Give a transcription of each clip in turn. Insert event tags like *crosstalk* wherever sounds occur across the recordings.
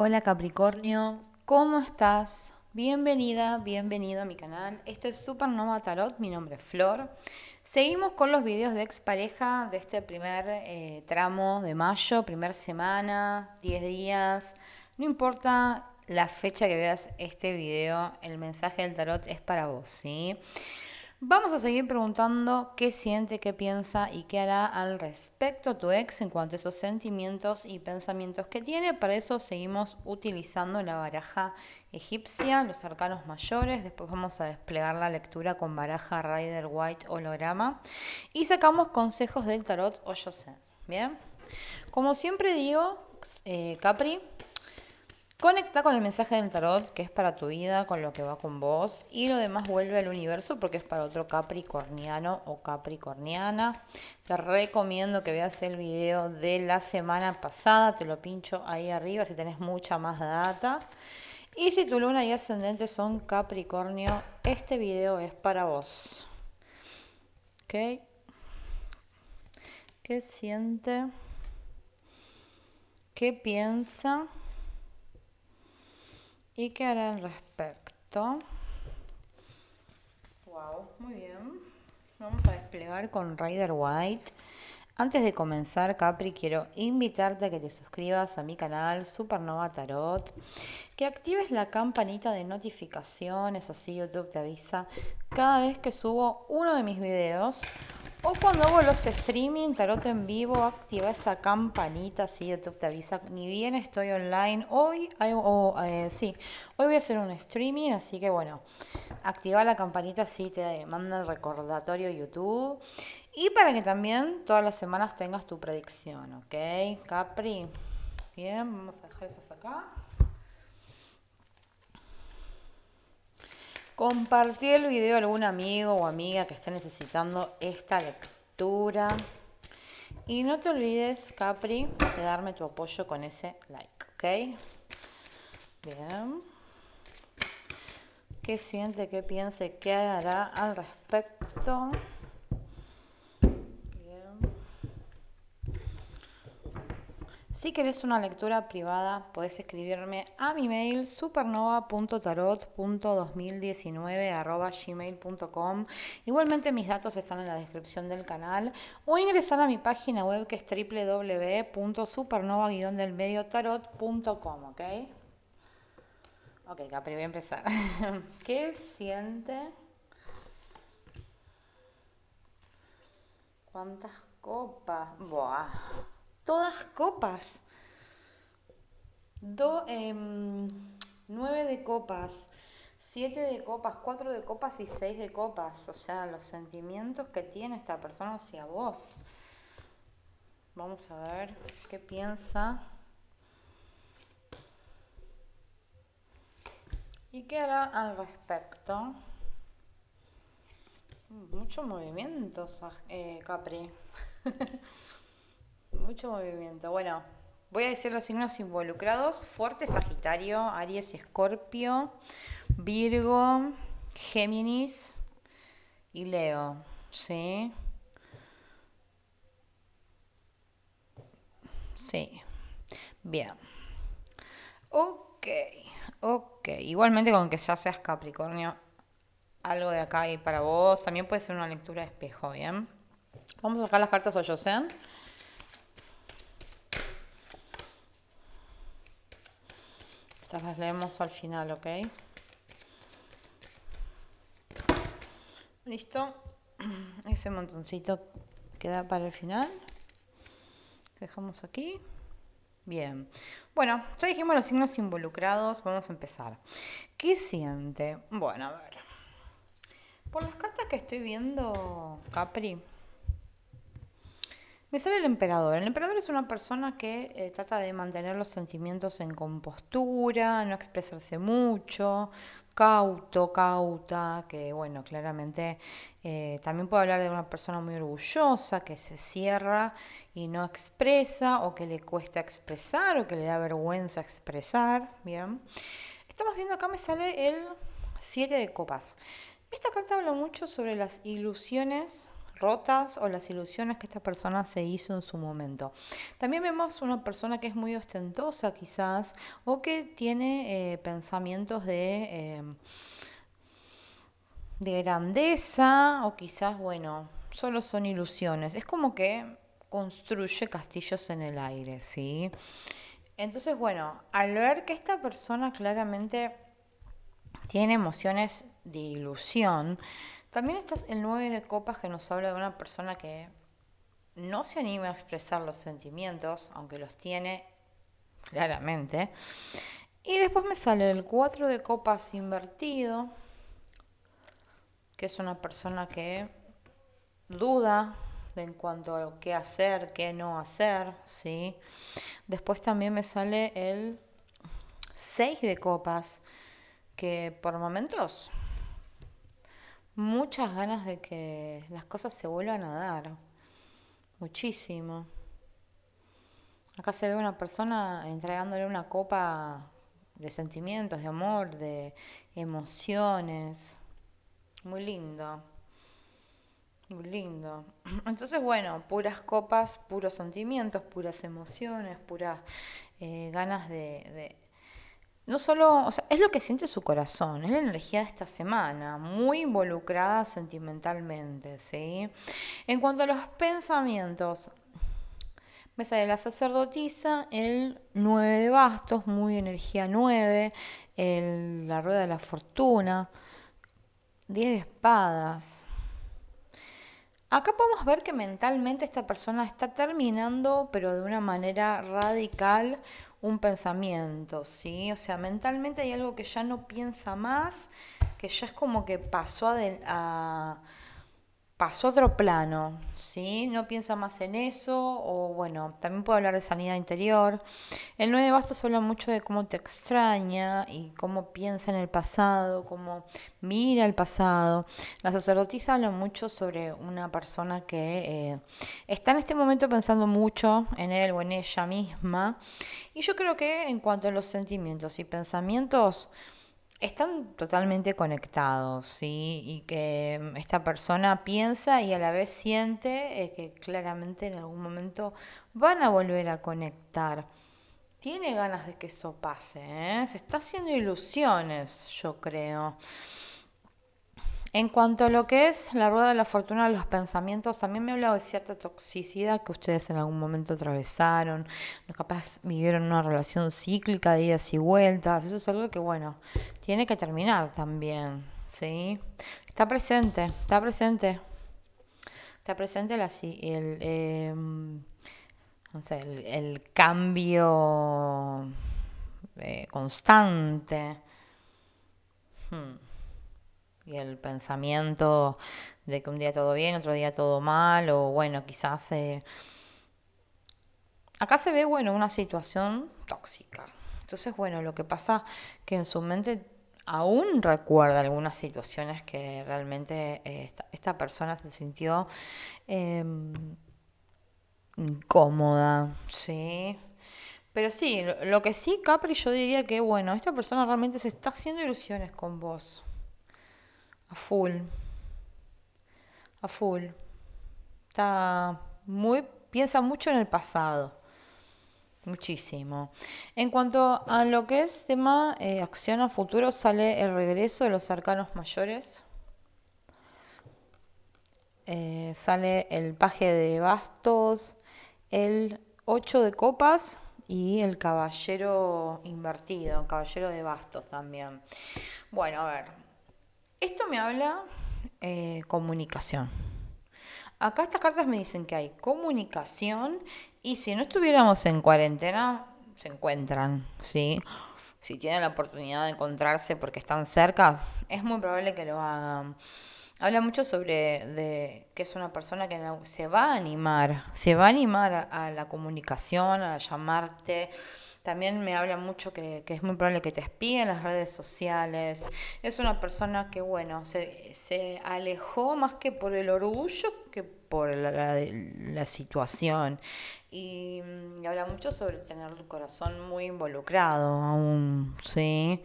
Hola Capricornio, ¿cómo estás? Bienvenida, bienvenido a mi canal. Esto es Supernova Tarot, mi nombre es Flor. Seguimos con los videos de expareja de este primer eh, tramo de mayo, primer semana, 10 días. No importa la fecha que veas este video, el mensaje del tarot es para vos, ¿sí? Vamos a seguir preguntando qué siente, qué piensa y qué hará al respecto tu ex en cuanto a esos sentimientos y pensamientos que tiene. Para eso seguimos utilizando la baraja egipcia, los arcanos mayores. Después vamos a desplegar la lectura con baraja Rider White holograma. Y sacamos consejos del tarot o. Bien. Como siempre digo, eh, Capri, Conecta con el mensaje del tarot, que es para tu vida, con lo que va con vos, y lo demás vuelve al universo porque es para otro capricorniano o capricorniana. Te recomiendo que veas el video de la semana pasada, te lo pincho ahí arriba si tenés mucha más data. Y si tu luna y ascendente son Capricornio, este video es para vos. ¿Ok? ¿Qué siente? ¿Qué piensa? ¿Y qué hará al respecto? Wow, muy bien. Vamos a desplegar con Rider White. Antes de comenzar, Capri, quiero invitarte a que te suscribas a mi canal Supernova Tarot, que actives la campanita de notificaciones, así YouTube te avisa cada vez que subo uno de mis videos o cuando hago los streaming, tarot en vivo, activa esa campanita, así YouTube te avisa, ni bien estoy online. Hoy, eh, sí, hoy voy a hacer un streaming, así que bueno, activa la campanita, así te manda el recordatorio YouTube. Y para que también todas las semanas tengas tu predicción, ¿ok? Capri. Bien, vamos a dejar estas acá. Compartir el video a algún amigo o amiga que esté necesitando esta lectura. Y no te olvides, Capri, de darme tu apoyo con ese like, ¿ok? Bien. ¿Qué siente, qué piensa, qué hará al respecto? Si querés una lectura privada, podés escribirme a mi mail supernova.tarot.2019.gmail.com Igualmente mis datos están en la descripción del canal o ingresar a mi página web que es www.supernova-delmediotarot.com, ¿ok? Ok, Capri, voy a empezar. *laughs* ¿Qué siente? ¿Cuántas copas? Buah todas copas. Do, em, nueve de copas, siete de copas, cuatro de copas y seis de copas. O sea, los sentimientos que tiene esta persona hacia vos. Vamos a ver qué piensa. ¿Y qué hará al respecto? Mucho movimiento, eh, Capri. *laughs* Mucho movimiento. Bueno, voy a decir los signos involucrados. Fuerte Sagitario, Aries Escorpio, Virgo, Géminis y Leo. ¿Sí? Sí. Bien. Ok, ok. Igualmente con que ya seas Capricornio, algo de acá y para vos. También puede ser una lectura de espejo, ¿bien? Vamos a sacar las cartas Oyosen. Estas las leemos al final, ¿ok? Listo. *clears throat* Ese montoncito queda para el final. Dejamos aquí. Bien. Bueno, ya dijimos los signos involucrados. Vamos a empezar. ¿Qué siente? Bueno, a ver. Por las cartas que estoy viendo, Capri, me sale el emperador. El emperador es una persona que eh, trata de mantener los sentimientos en compostura, no expresarse mucho, cauto, cauta, que bueno, claramente eh, también puede hablar de una persona muy orgullosa, que se cierra y no expresa, o que le cuesta expresar, o que le da vergüenza expresar. Bien. Estamos viendo acá, me sale el 7 de copas. Esta carta habla mucho sobre las ilusiones rotas o las ilusiones que esta persona se hizo en su momento. También vemos una persona que es muy ostentosa quizás o que tiene eh, pensamientos de, eh, de grandeza o quizás, bueno, solo son ilusiones. Es como que construye castillos en el aire, ¿sí? Entonces, bueno, al ver que esta persona claramente tiene emociones de ilusión, también está el 9 de copas que nos habla de una persona que no se anima a expresar los sentimientos, aunque los tiene claramente. Y después me sale el 4 de copas invertido, que es una persona que duda en cuanto a qué hacer, qué no hacer, ¿sí? Después también me sale el 6 de copas, que por momentos muchas ganas de que las cosas se vuelvan a dar. Muchísimo. Acá se ve una persona entregándole una copa de sentimientos, de amor, de emociones. Muy lindo. Muy lindo. Entonces, bueno, puras copas, puros sentimientos, puras emociones, puras eh, ganas de no solo, o sea, es lo que siente su corazón, es la energía de esta semana, muy involucrada sentimentalmente, ¿sí? En cuanto a los pensamientos, me sale la sacerdotisa, el 9 de bastos, muy energía 9, el, la rueda de la fortuna, 10 de espadas. Acá podemos ver que mentalmente esta persona está terminando, pero de una manera radical, un pensamiento, ¿sí? O sea, mentalmente hay algo que ya no piensa más, que ya es como que pasó a, pasó a otro plano, ¿sí? No piensa más en eso, o bueno, también puedo hablar de sanidad interior. El 9 de bastos habla mucho de cómo te extraña y cómo piensa en el pasado, cómo mira el pasado. La sacerdotisa habla mucho sobre una persona que eh, está en este momento pensando mucho en él o en ella misma. Y yo creo que en cuanto a los sentimientos y pensamientos, están totalmente conectados, ¿sí? Y que esta persona piensa y a la vez siente eh, que claramente en algún momento van a volver a conectar. Tiene ganas de que eso pase, ¿eh? Se está haciendo ilusiones, yo creo. En cuanto a lo que es la rueda de la fortuna de los pensamientos, también me ha hablado de cierta toxicidad que ustedes en algún momento atravesaron, capaz vivieron una relación cíclica de idas y vueltas, eso es algo que, bueno, tiene que terminar también, ¿sí? Está presente, está presente, está presente el, el, em, no sé, el, cambio eh, constante. Hmm y el pensamiento de que un día todo bien, otro día todo mal, o bueno, quizás... Eh, acá se ve, bueno, una situación tóxica. Entonces, bueno, lo que pasa que en su mente aún recuerda algunas situaciones que realmente eh, esta, persona se sintió em, incómoda, ¿sí? Pero sí, lo, lo, que sí, Capri, yo diría que, bueno, esta persona realmente se está haciendo ilusiones con vos a full, a full. Está muy, piensa mucho en el pasado, muchísimo. En cuanto a lo que es tema eh, acción a futuro, sale el regreso de los arcanos mayores. Eh, sale el paje de bastos, el 8 de copas y el caballero invertido, caballero de bastos también. Bueno, a ver, esto me habla eh, comunicación. Acá estas cartas me dicen que hay comunicación y si no estuviéramos en cuarentena, se encuentran, ¿sí? Si tienen la oportunidad de encontrarse porque están cerca, es muy probable que lo hagan. Habla mucho sobre de que es una persona que se va a animar, se va a animar a la comunicación, a llamarte, también me habla mucho que, es muy probable que te espíen en las redes sociales. Es una persona que, bueno, se, se alejó más que por el orgullo que por la, situación. Y, mm, habla mucho sobre tener el corazón muy involucrado aún, ¿sí?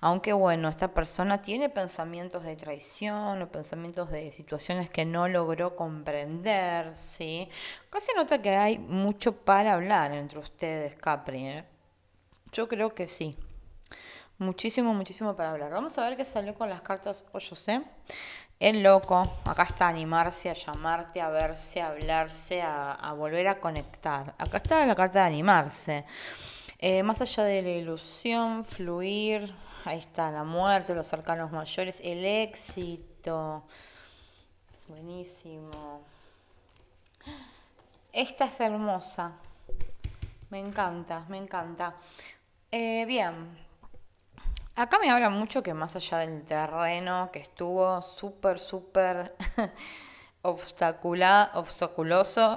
Aunque bueno, esta persona tiene pensamientos de traición o pensamientos de situaciones que no logró comprender, ¿sí? Casi nota que hay mucho para hablar entre ustedes, Capri, ¿eh? Yo creo que sí. Muchísimo, muchísimo para hablar. Vamos a ver qué salió con las cartas o yo sé. El loco, acá está animarse, a llamarte, a verse, a hablarse, a, volver a conectar. Acá está la carta de animarse. Eh, más allá de la ilusión, fluir, ahí está la muerte, los arcanos mayores, el éxito. Buenísimo. Esta es hermosa. Me encanta, me encanta. Eh, bien, Acá me habla mucho que más allá del terreno, que estuvo súper, súper *laughs* obstaculoso,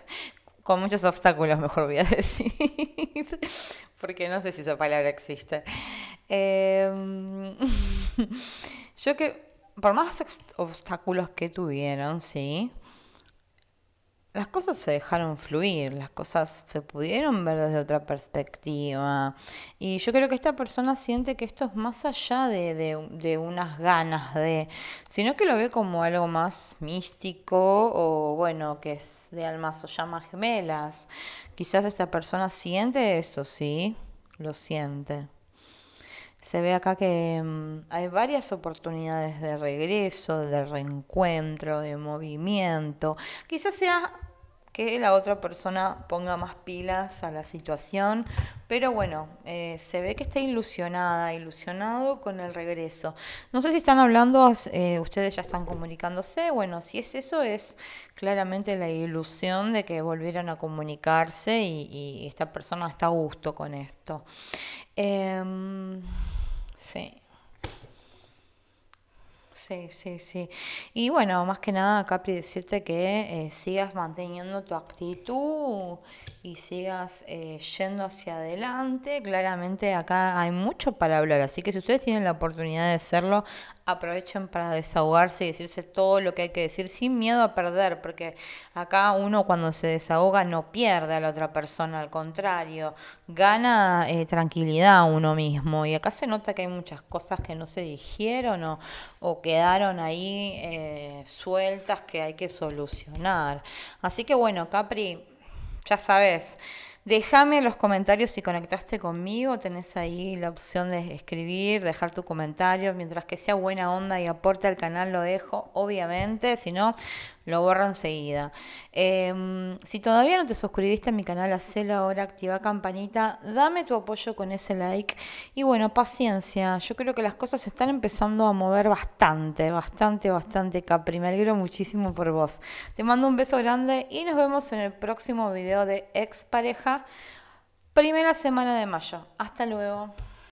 *laughs* con muchos obstáculos, mejor voy a decir, *laughs* porque no sé si esa palabra existe. Em, yo que, por más obstáculos que tuvieron, sí, las cosas se dejaron fluir, las cosas se pudieron ver desde otra perspectiva. Y yo creo que esta persona siente que esto es más allá de, de, de, unas ganas de, sino que lo ve como algo más místico o bueno, que es de almas o llamas gemelas. Quizás esta persona siente eso, ¿sí? Lo siente. Se ve acá que mm, hay varias oportunidades de regreso, de reencuentro, de movimiento. Quizás sea que la otra persona ponga más pilas a la situación, pero bueno, eh, se ve que está ilusionada, ilusionado con el regreso. No sé si están hablando, eh, ustedes ya están comunicándose, bueno, si es eso es claramente la ilusión de que volvieran a comunicarse y, y esta persona está a gusto con esto. Em, sí. Sí, sí, sí. Y bueno, más que nada, Capri, decirte que eh, sigas manteniendo tu actitud y sigas eh, yendo hacia adelante. Claramente acá hay mucho para hablar, así que si ustedes tienen la oportunidad de hacerlo, aprovechen para desahogarse y decirse todo lo que hay que decir sin miedo a perder, porque acá uno cuando se desahoga no pierde a la otra persona, al contrario, gana eh, tranquilidad uno mismo. Y acá se nota que hay muchas cosas que no se dijeron o, o quedaron ahí eh, sueltas que hay que solucionar. Así que bueno, Capri ya sabes. Déjame en los comentarios si conectaste conmigo, tenés ahí la opción de escribir, dejar tu comentario, mientras que sea buena onda y aporte al canal lo dejo, obviamente, si no, lo borro enseguida. Em, si todavía no te suscribiste a mi canal, hacelo ahora, activa campanita, dame tu apoyo con ese like y bueno, paciencia, yo creo que las cosas se están empezando a mover bastante, bastante, bastante, Capri, me alegro muchísimo por vos. Te mando un beso grande y nos vemos en el próximo video de Expareja. Primera semana de mayo. Hasta luego.